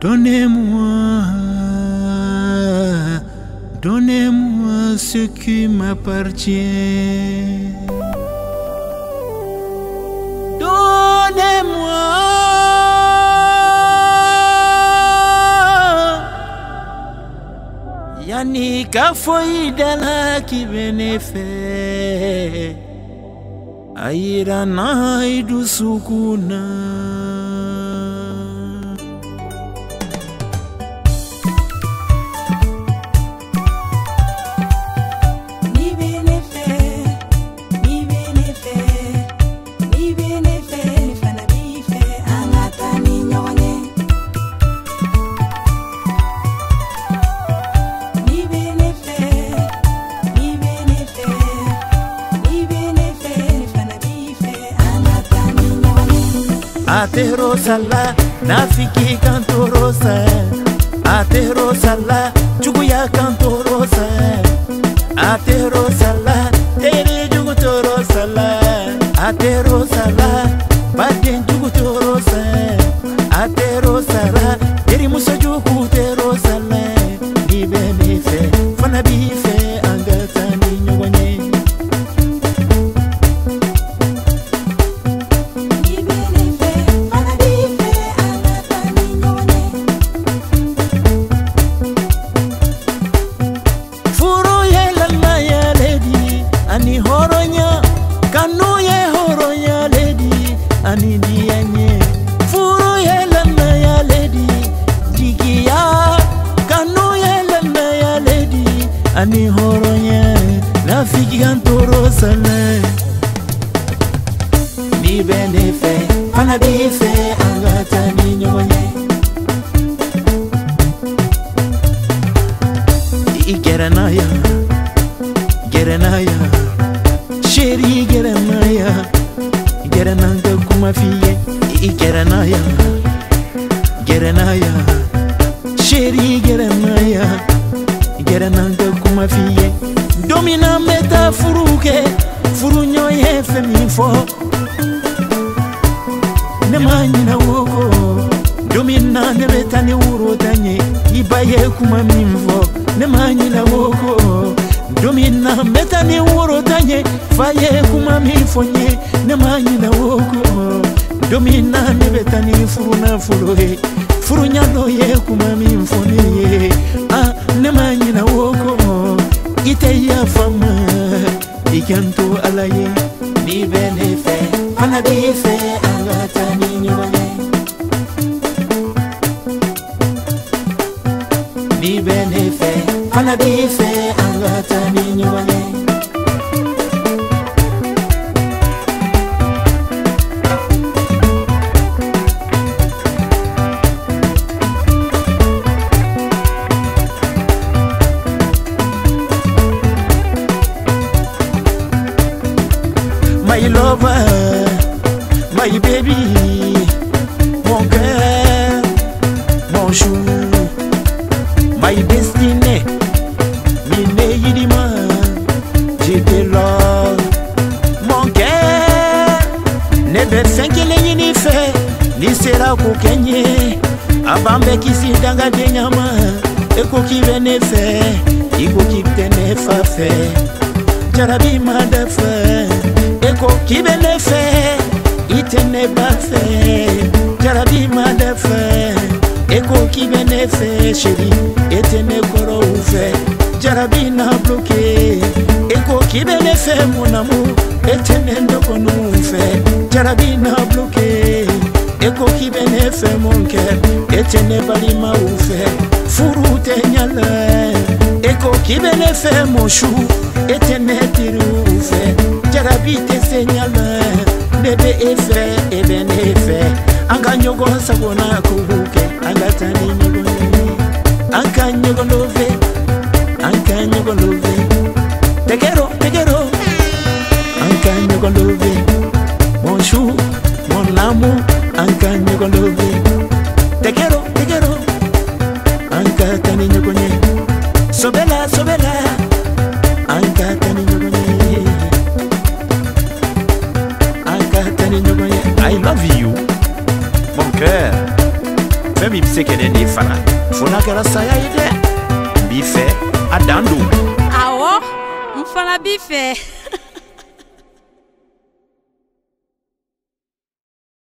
Donnez-moi, donnez-moi ce qui m'appartient. Donnez-moi. Yani kafoida la kibenefe Aira naidu sukuna aterosala nafiki kantorosa aterosala juguya kantorosa aterosala teri jugutorosala aterosala ani horonye rafiki gantoro sale ni benefe pana bife kuma f'i ye don min na n bɛ taa furu kɛ furu ɲɔ ye fɛn min fɔ ne ma ɲinɛ wo ko don min na ne bɛ taa ni woro ta n ye i ba ye kuma min fɔ ne ma ɲinɛ wo ko don min na n bɛ taa ni woro ta n ye fa ye kuma min fɔ n ye ne ma ɲinɛ wo ko don min na ne bɛ taa ni furu nafolo ye furu ɲɛ dɔ ye. ma i kan n'i bɛ ne fɛ b'i fɛ an ka taa ni ɲɔgɔn ye n'i b'i fɛ an ka taa ni lover, my baby, mon cœur, mon chou, my destinée, miné yidima, j'étais là, mon cœur, ne bersenkele yinife, lisera kokenye, abambekisi danga denyama, ekoki be ne fɛ ikoki tɛ ne fa fɛ jarabi ma dɛ fɛ yako kibe ne fɛ i tɛ ne ba fɛ jarabi ma dɛ fɛ e ko k'i bɛ ne fɛ seri e tɛ ne kɔrɔw fɛ jarabi na bloke e ko k'i bɛ ne fɛ munamu e tɛ ne dɔgɔnuw fɛ jarabi na bloke e ko k'i bɛ ne fɛ mun kɛ e tɛ ne balimaw fɛ furu tɛ ɲalɛ e ko k'i bɛ ne fɛ mosu e tɛ ne teriw fɛ jarabite senyala bebe efe ebene efe anga nyogo sabona kubuke anga tani nyogo nyogo anga nyogo love anga nyogo love tegero tegero anga nyogo love, anka nyogo love. se kɛnɛ de fara fo n'a kɛra saya ye dɛ b'i fɛ a dan don awɔ n fana b'i fɛ